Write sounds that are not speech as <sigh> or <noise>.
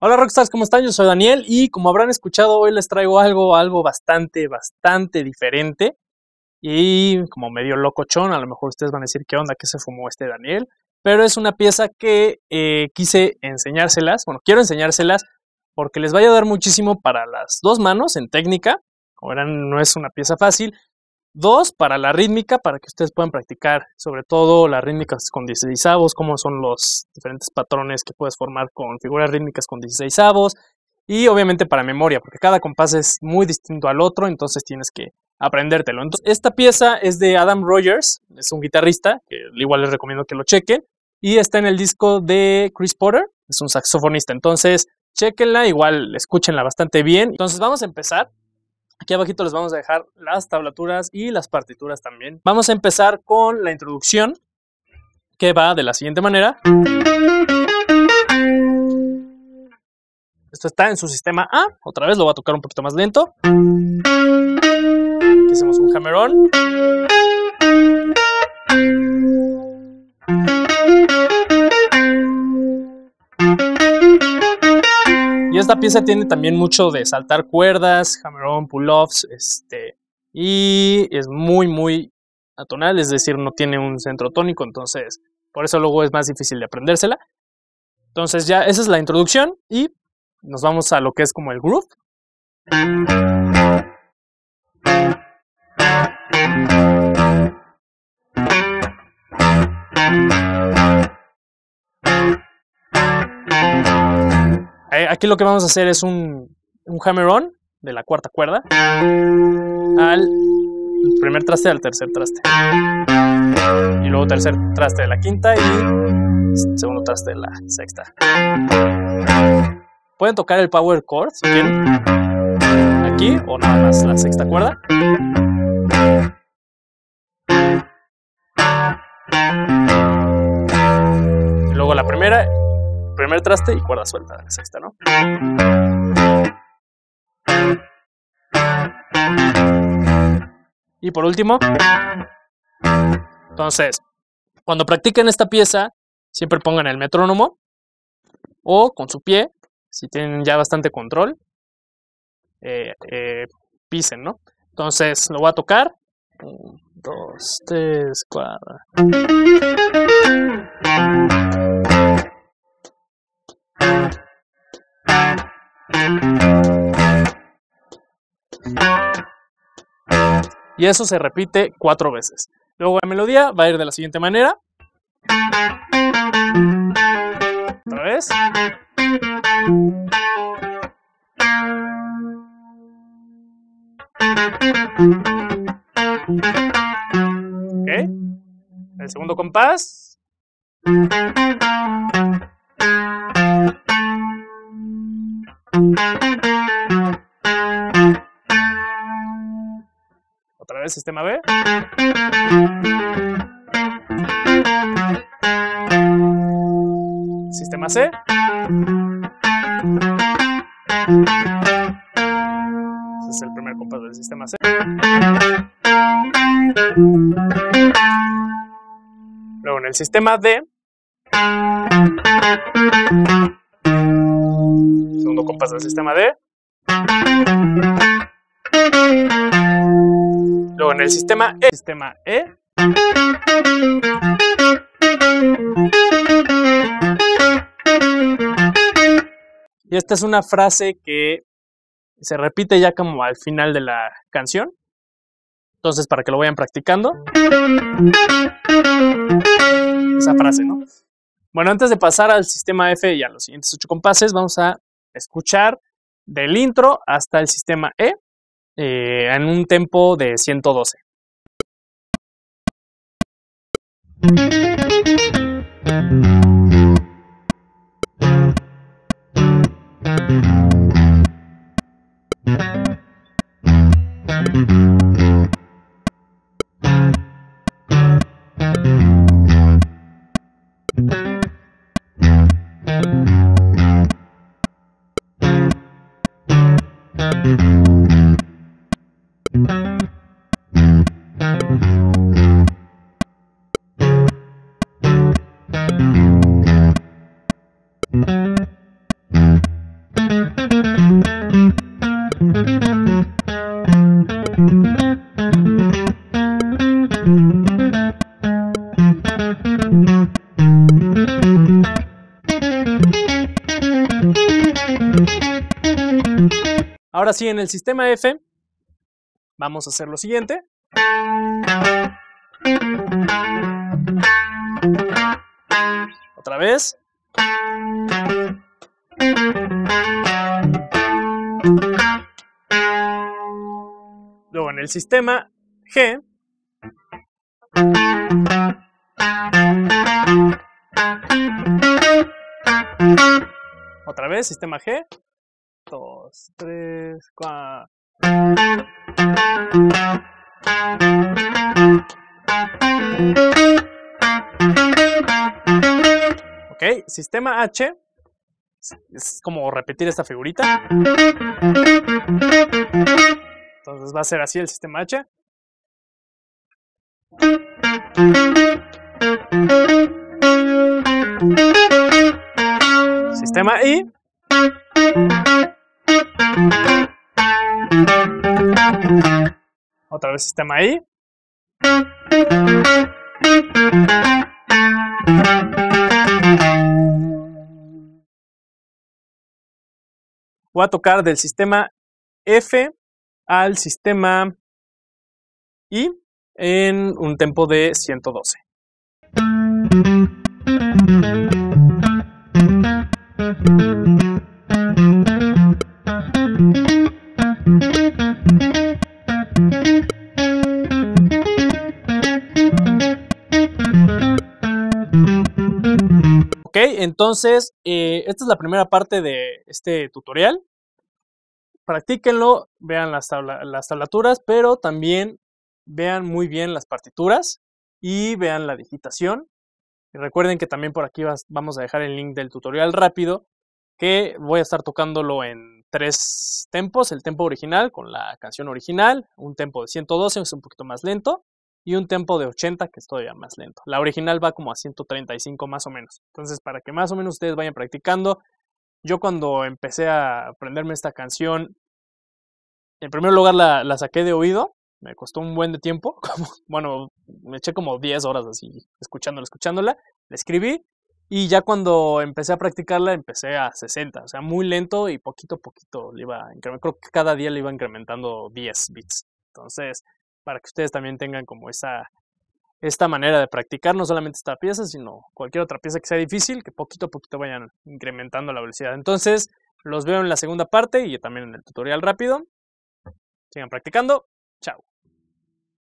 Hola Rockstars, ¿cómo están? Yo soy Daniel y como habrán escuchado hoy les traigo algo, algo bastante, bastante diferente y como medio locochón, a lo mejor ustedes van a decir qué onda, qué se fumó este Daniel, pero es una pieza que eh, quise enseñárselas, bueno, quiero enseñárselas porque les va a ayudar muchísimo para las dos manos en técnica, como verán no es una pieza fácil, Dos, para la rítmica, para que ustedes puedan practicar sobre todo las rítmicas con 16 avos, cómo son los diferentes patrones que puedes formar con figuras rítmicas con 16 avos. Y obviamente para memoria, porque cada compás es muy distinto al otro, entonces tienes que aprendértelo. Entonces, esta pieza es de Adam Rogers, es un guitarrista, que igual les recomiendo que lo chequen. Y está en el disco de Chris Potter, es un saxofonista. Entonces, chequenla, igual escúchenla bastante bien. Entonces, vamos a empezar. Aquí abajito les vamos a dejar las tablaturas y las partituras también. Vamos a empezar con la introducción que va de la siguiente manera. Esto está en su sistema A. Otra vez lo voy a tocar un poquito más lento. Aquí hacemos un hammer-on. Esta pieza tiene también mucho de saltar cuerdas, hammer-on, pull-offs, este, y es muy, muy atonal, es decir, no tiene un centro tónico, entonces por eso luego es más difícil de aprendérsela. Entonces ya esa es la introducción y nos vamos a lo que es como el groove. Aquí lo que vamos a hacer es un, un hammer-on de la cuarta cuerda al primer traste al tercer traste. Y luego tercer traste de la quinta y segundo traste de la sexta. Pueden tocar el power chord si quieren. Aquí o nada más la sexta cuerda. Y luego la primera primer traste y cuerda suelta la sexta, ¿no? Y por último, entonces, cuando practiquen esta pieza, siempre pongan el metrónomo o con su pie, si tienen ya bastante control, eh, eh, pisen, ¿no? Entonces, lo voy a tocar. Un, dos. Y eso se repite cuatro veces. Luego la melodía va a ir de la siguiente manera. Otra vez. El segundo compás. Otra vez sistema B. Sistema C. Ese es el primer compás del sistema C. Luego en el sistema D compás del sistema D. Luego en el sistema E, sistema E. Y esta es una frase que se repite ya como al final de la canción. Entonces, para que lo vayan practicando. Esa frase, ¿no? Bueno, antes de pasar al sistema F y a los siguientes ocho compases, vamos a escuchar del intro hasta el sistema E eh, en un tempo de 112. Ahora sí, en el sistema F vamos a hacer lo siguiente. Otra vez. Luego en el sistema G. Otra vez, sistema G. Tres, cuatro. Ok, sistema H es como repetir esta figurita. Entonces va a ser así el sistema H. Sistema I. Otra vez sistema I. Voy a tocar del sistema F al sistema I en un tempo de 112. Ok, entonces eh, esta es la primera parte de este tutorial. Practíquenlo, vean las, las tablaturas, pero también vean muy bien las partituras y vean la digitación. Recuerden que también por aquí vamos a dejar el link del tutorial rápido, que voy a estar tocándolo en tres tempos, el tempo original con la canción original, un tempo de 112, es un poquito más lento, y un tempo de 80 que es todavía más lento. La original va como a 135 más o menos. Entonces, para que más o menos ustedes vayan practicando, yo cuando empecé a aprenderme esta canción, en primer lugar la, la saqué de oído, me costó un buen de tiempo, <laughs> bueno, me eché como 10 horas así escuchándola, escuchándola, la escribí y ya cuando empecé a practicarla empecé a 60, o sea, muy lento y poquito a poquito le iba creo que cada día le iba incrementando 10 bits. Entonces, para que ustedes también tengan como esa, esta manera de practicar no solamente esta pieza, sino cualquier otra pieza que sea difícil, que poquito a poquito vayan incrementando la velocidad. Entonces, los veo en la segunda parte y también en el tutorial rápido. Sigan practicando. Chao.